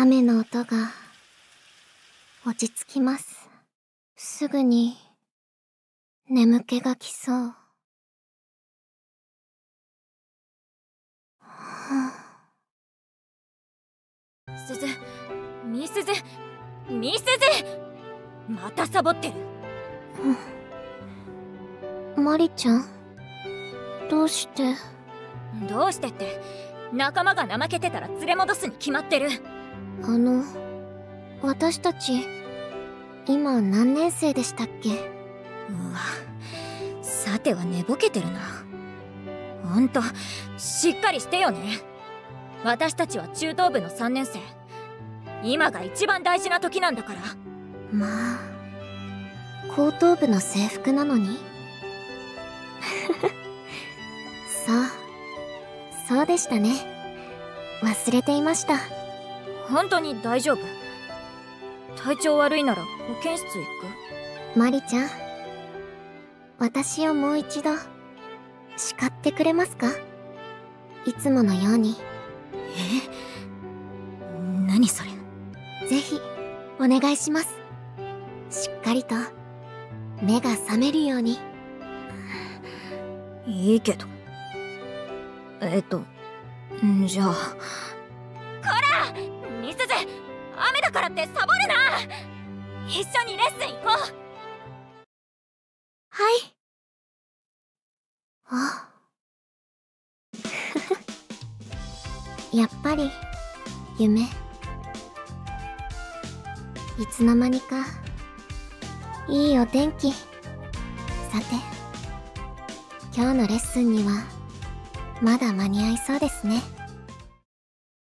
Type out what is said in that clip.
雨の音が落ち着きます。すぐに眠気がきそう。はあ。鈴みすずみすずまたサボってる。マリちゃんどうして？どうしてって仲間が怠けてたら連れ戻すに決まってるあの私たち今何年生でしたっけ？うわさては寝ぼけてるな。ほんとしっかりしてよね。私たちは中等部の3年生。今が一番大事な時なんだから。まあ高等部の制服なのに？そうそうでしたね。忘れていました本当に大丈夫？体調悪いなら保健室行く？マリちゃん私をもう一度叱ってくれますか？いつものように。え？何それ？ぜひお願いします。しっかりと目が覚めるように。いいけど。えっとじゃあ。こらみすず雨だからってサボるな！一緒にレッスン行こう！はい。あ。やっぱり夢。いつの間にかいいお天気。さて今日のレッスンにはまだ間に合いそうですね。